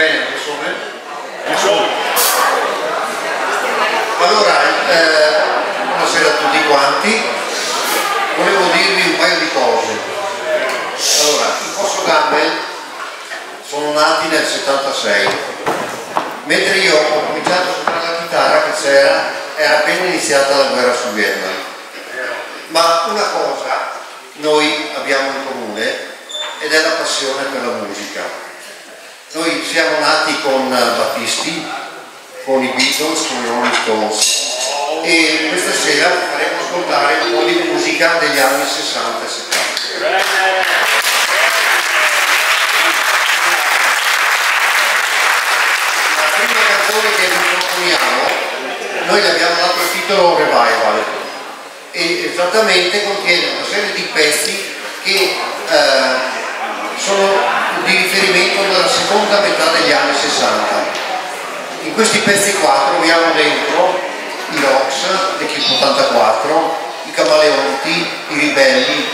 Bene, insomma. Allora, eh, buonasera a tutti quanti. Volevo dirvi un paio di cose. Allora, i Fosso Gamble sono nati nel 76. Mentre io ho cominciato a suonare la chitarra che c'era, era appena iniziata la guerra sul Vietnam. Ma una cosa noi abbiamo in comune ed è la passione per la musica. Noi siamo nati con Battisti, con i Beatles, con i Rolling Stones e questa sera faremo ascoltare un po' di musica degli anni 60 e 70. La prima canzone che proponiamo, noi le abbiamo dato il titolo Revival e esattamente contiene una serie di pezzi che eh, sono di riferimento alla seconda metà degli anni 60. In questi pezzi qua troviamo dentro i Rocks, l'Equipe 84, i Camaleonti, i Ribelli,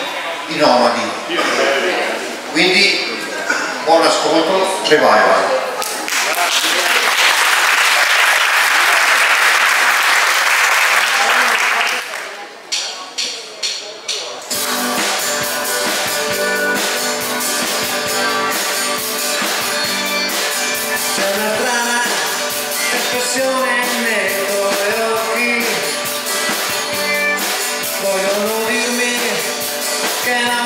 i Nomadi. Quindi buon ascolto, revival. Che non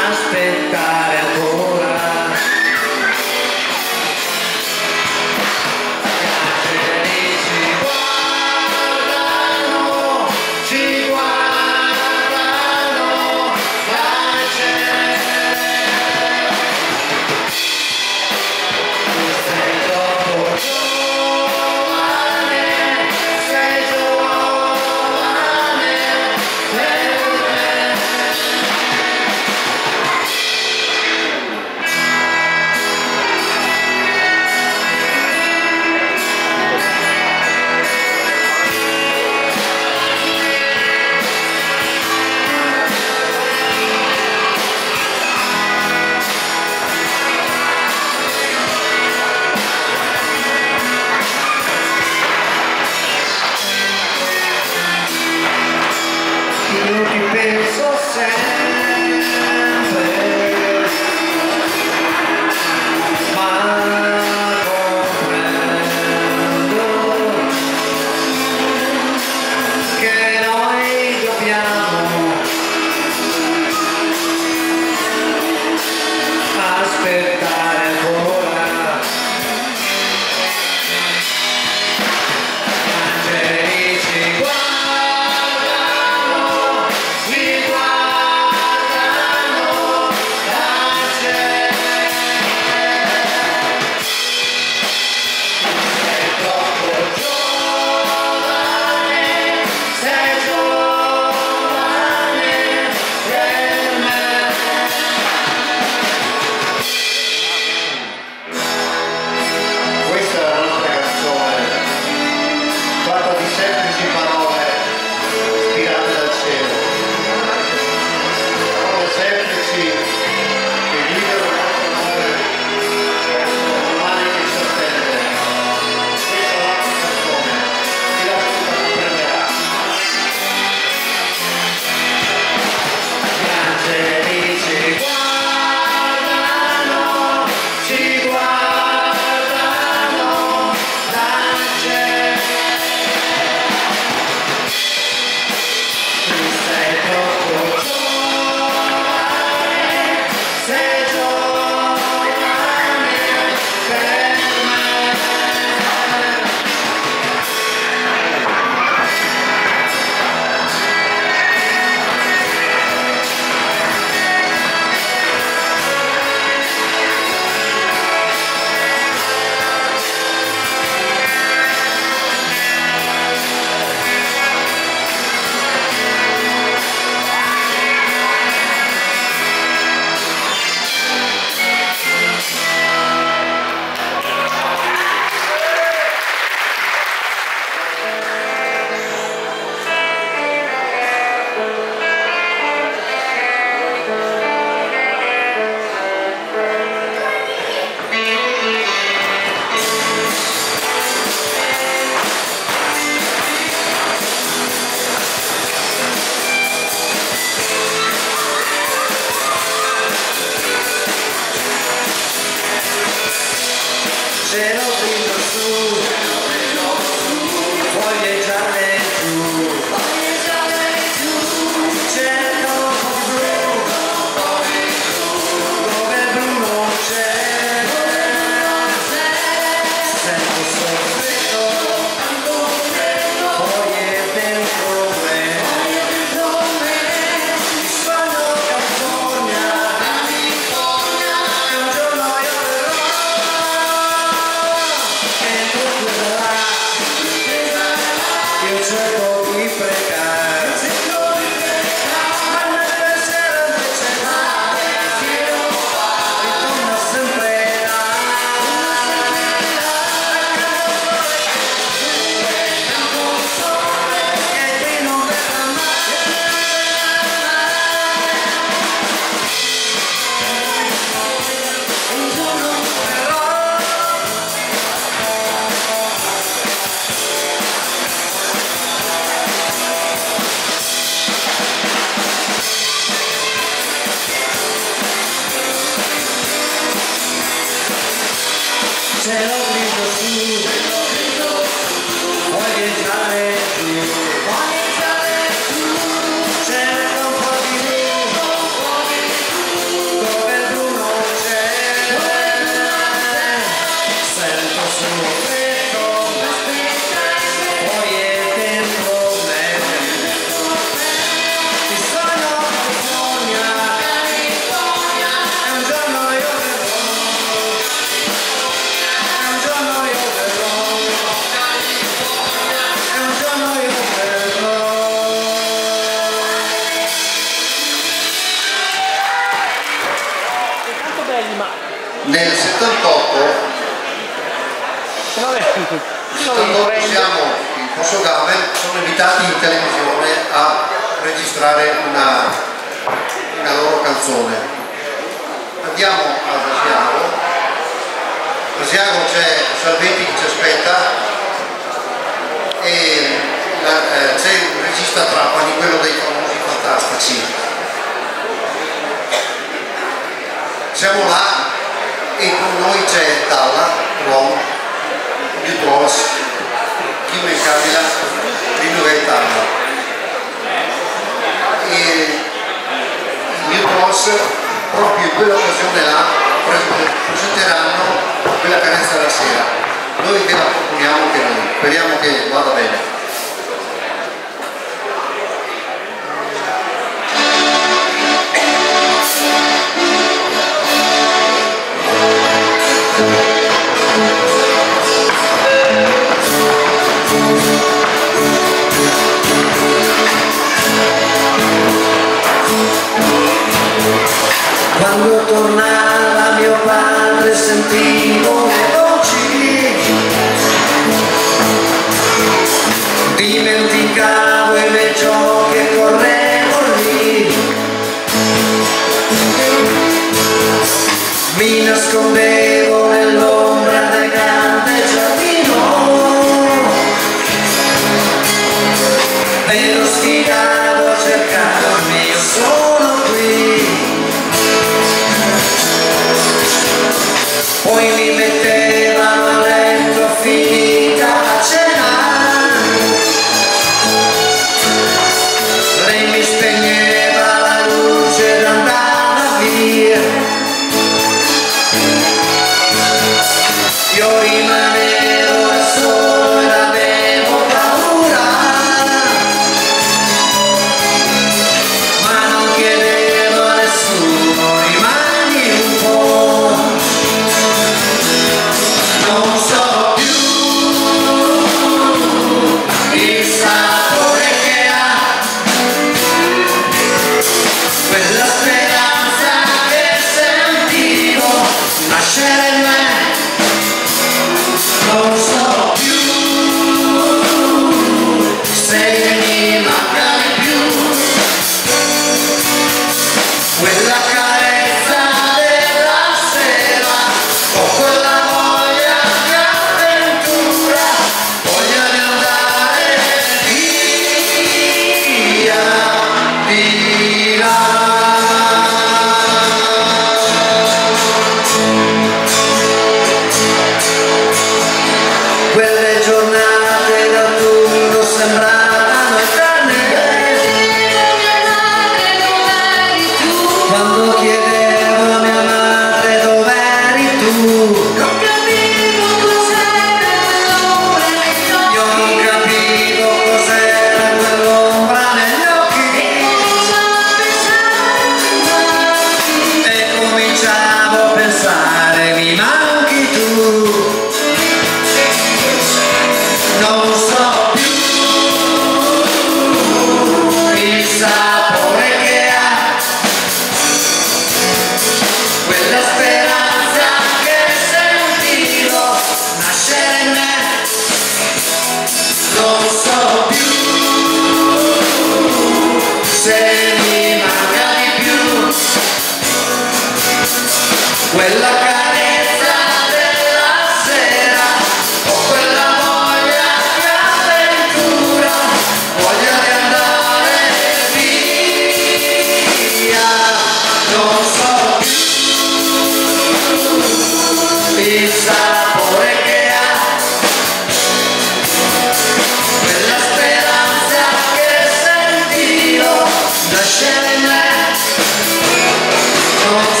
Jones.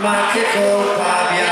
Ma che colpa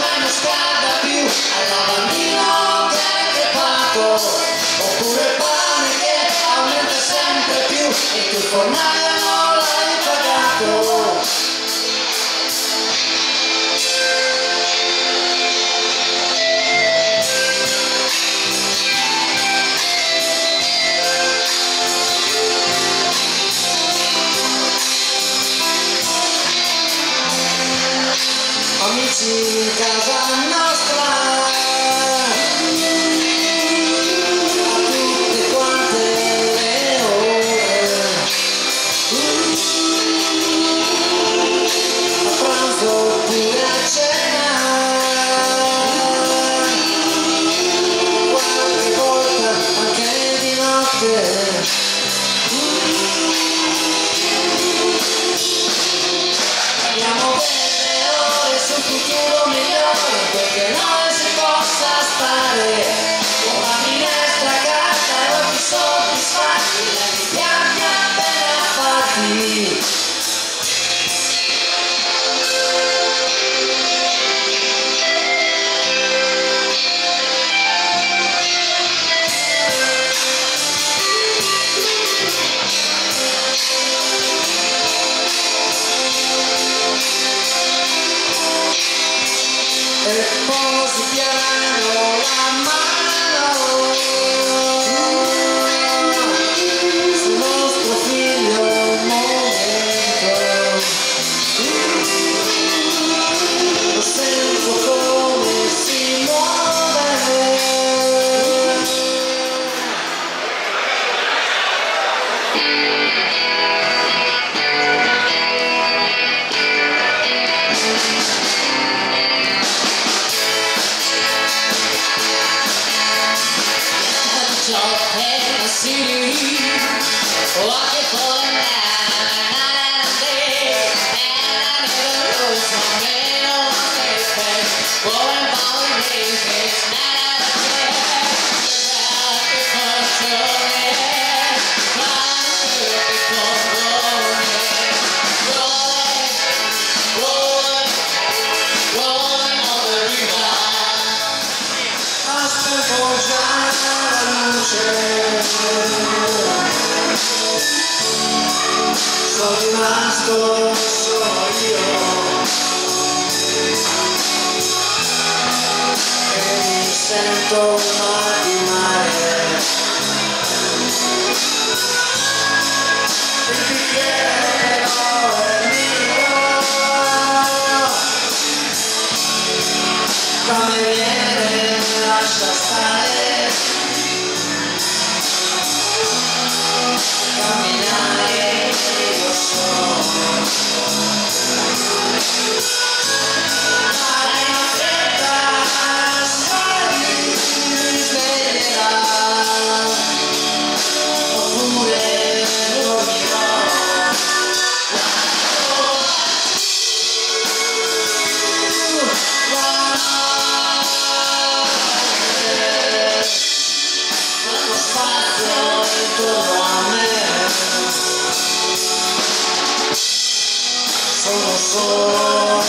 ma non scalda più. Hai la bambina che pago Oppure il che aumenta sempre più. E tu fornaio so so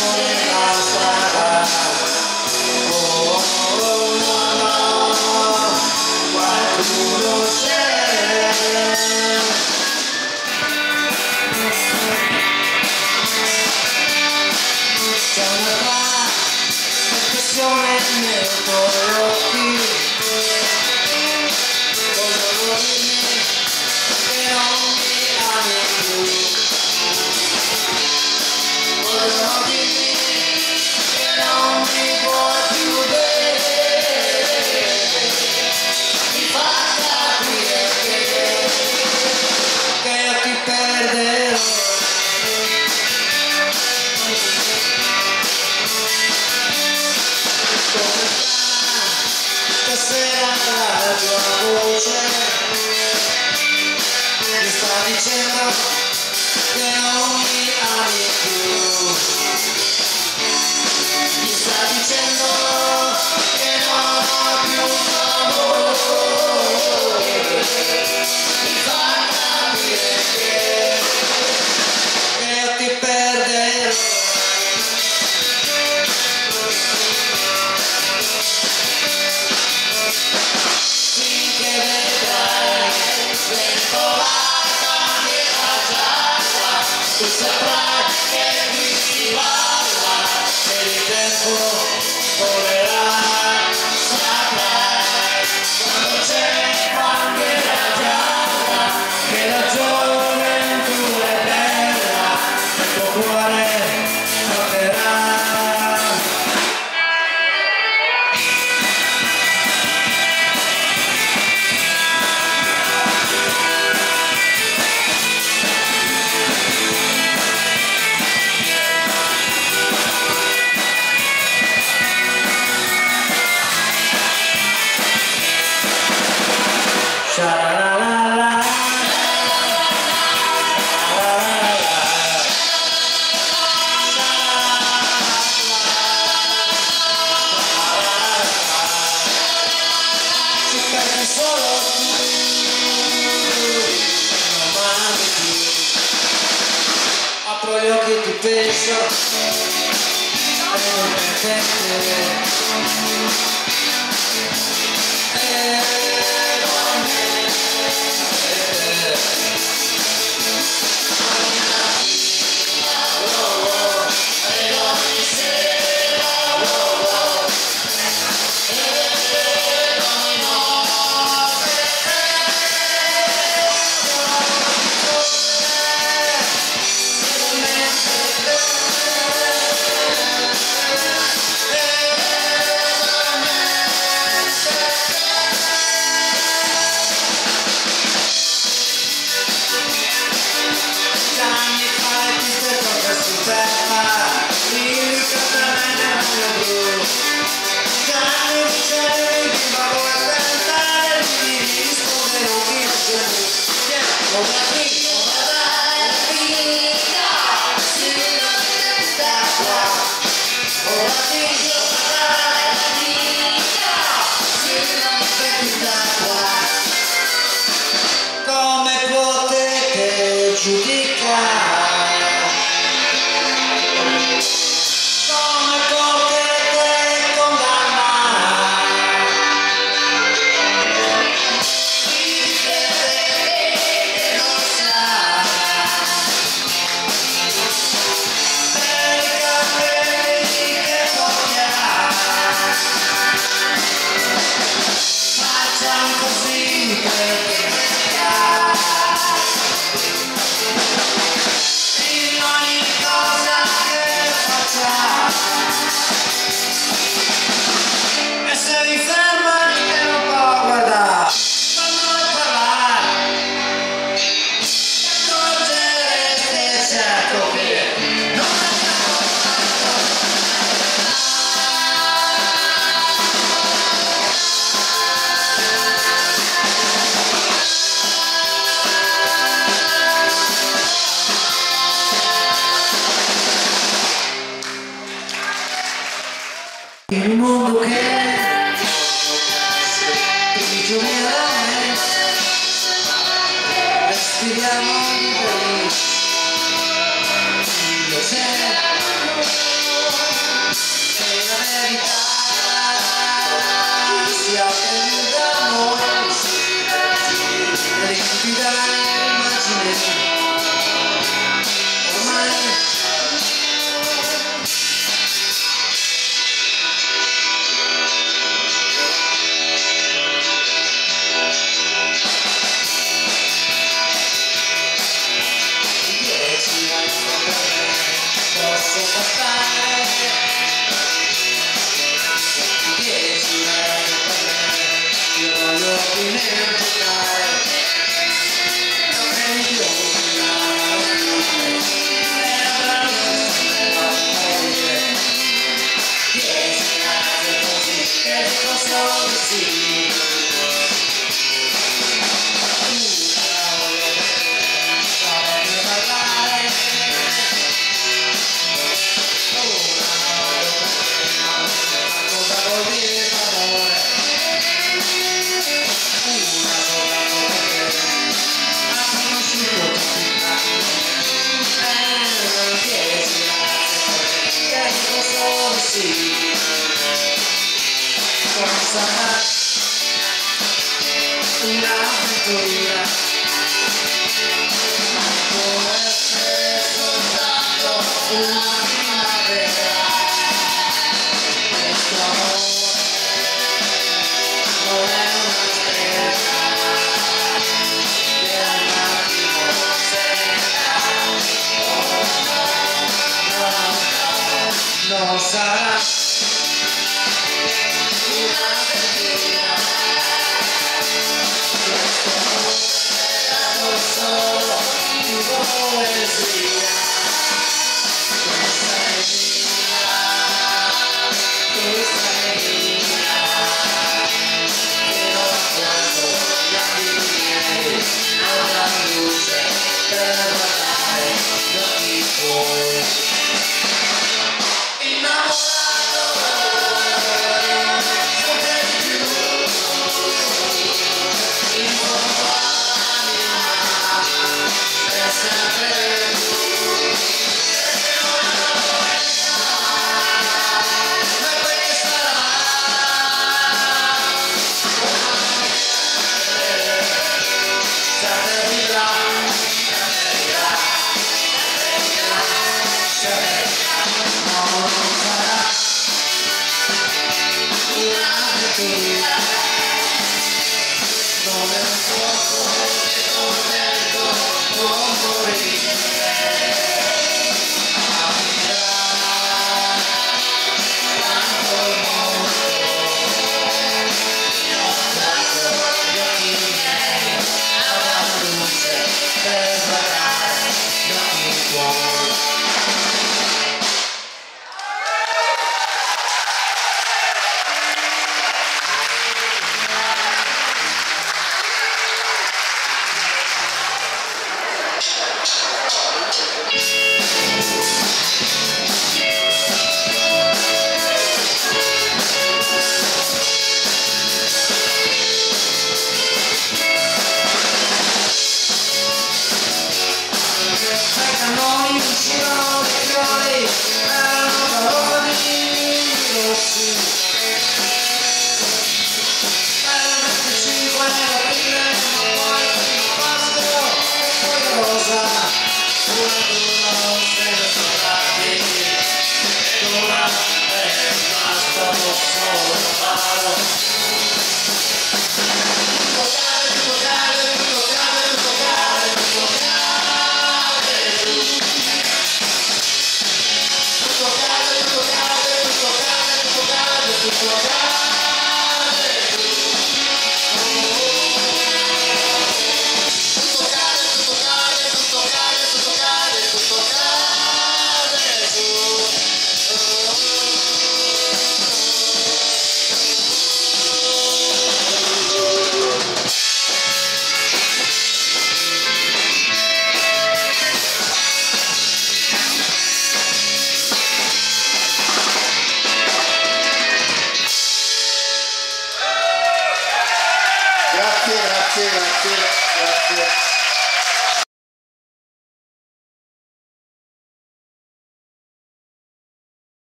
this